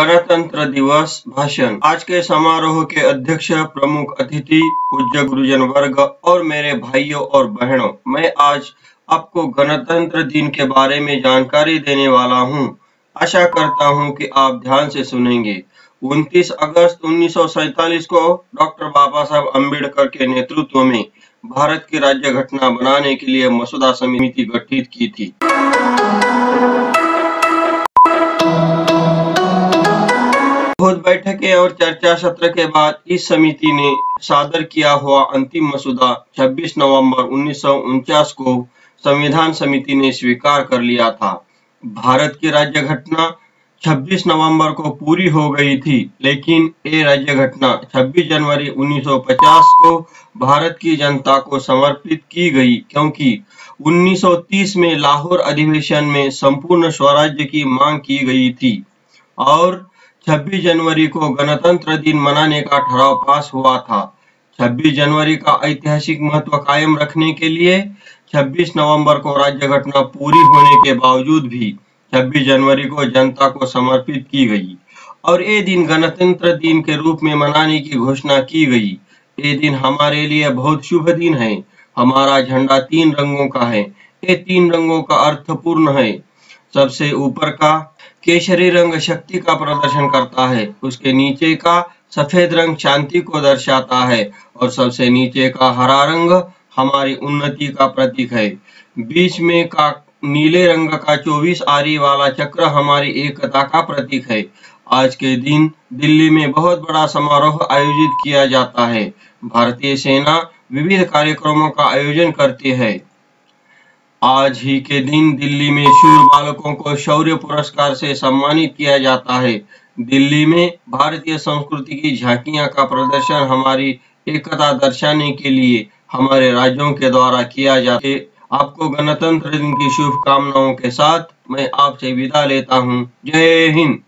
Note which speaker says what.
Speaker 1: गणतंत्र दिवस भाषण। आज के समारोह के अध्यक्ष, प्रमुख अतिथि, पूज्य गुरुजन वर्ग और मेरे भाइयों और बहनों, मैं आज आपको गणतंत्र दिन के बारे में जानकारी देने वाला हूँ। आशा करता हूँ कि आप ध्यान से सुनेंगे। 29 अगस्त उन्नीस को डॉक्टर बाबा साहब अंबेडकर के नेतृत्व में भारत की राज्य घटना बनाने के लिए मसौदा समिति गठित की थी। बैठकें और चर्चा सत्र के बाद इस समिति ने सादर किया हुआ अंतिम मसौदा 26 नवंबर उन्नीस को संविधान समिति ने स्वीकार कर लिया था। भारत की राज्य घटना 26 नवंबर को पूरी हो गई थी, लेकिन ये राज्य घटना 26 जनवरी 1950 को भारत की जनता को समर्पित की गई, क्योंकि 1930 में लाहौर अधिवेशन में संपूर्ण स्वराज्य की मांग की गई थी। और 26 जनवरी को गणतंत्र दिन मनाने का ठराव पास हुआ था। 26 जनवरी का ऐतिहासिक महत्व कायम रखने के लिए 26 नवंबर को राज्य घटना पूरी होने के बावजूद भी 26 जनवरी को जनता को समर्पित की गई और ये दिन गणतंत्र दिन के रूप में मनाने की घोषणा की गई। ये दिन हमारे लिए बहुत शुभ दिन है। हमारा झंडा तीन रंगों का है। ये तीन रंगों का अर्थपूर्ण है। सबसे ऊपर का केशरी रंग शक्ति का प्रदर्शन करता है। उसके नीचे का सफ़ेद रंग शांति को दर्शाता है और सबसे नीचे का हरा रंग हमारी उन्नति का प्रतीक है। बीच में का नीले रंग का 24 आरी वाला चक्र हमारी एकता का प्रतीक है। आज के दिन दिल्ली में बहुत बड़ा समारोह आयोजित किया जाता है। भारतीय सेना विविध कार्यक्रमों का आयोजन करती है। आज ही के दिन दिल्ली में शूर बालकों को शौर्य पुरस्कार से सम्मानित किया जाता है। दिल्ली में भारतीय संस्कृति की झांकियाँ का प्रदर्शन हमारी एकता दर्शाने के लिए हमारे राज्यों के द्वारा किया जाता है। आपको गणतंत्र दिन की शुभकामनाओं के साथ मैं आपसे विदा लेता हूँ। जय हिंद।